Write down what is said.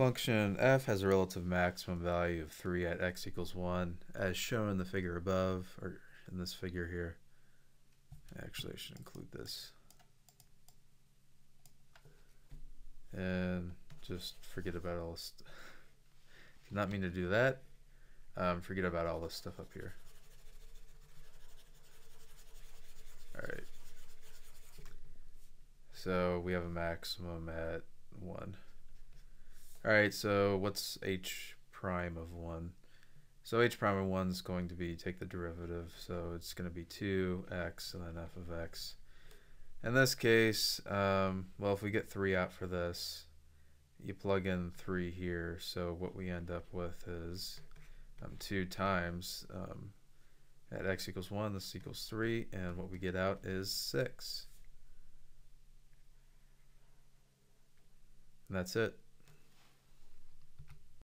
Function f has a relative maximum value of 3 at x equals 1, as shown in the figure above, or in this figure here. Actually, I should include this. And just forget about all this. Did not mean to do that. Um, forget about all this stuff up here. Alright. So we have a maximum at 1. Alright, so what's h prime of 1? So h prime of 1 is going to be, take the derivative, so it's going to be 2x and then f of x. In this case, um, well, if we get 3 out for this, you plug in 3 here, so what we end up with is um, 2 times um, at x equals 1, this equals 3, and what we get out is 6. And that's it.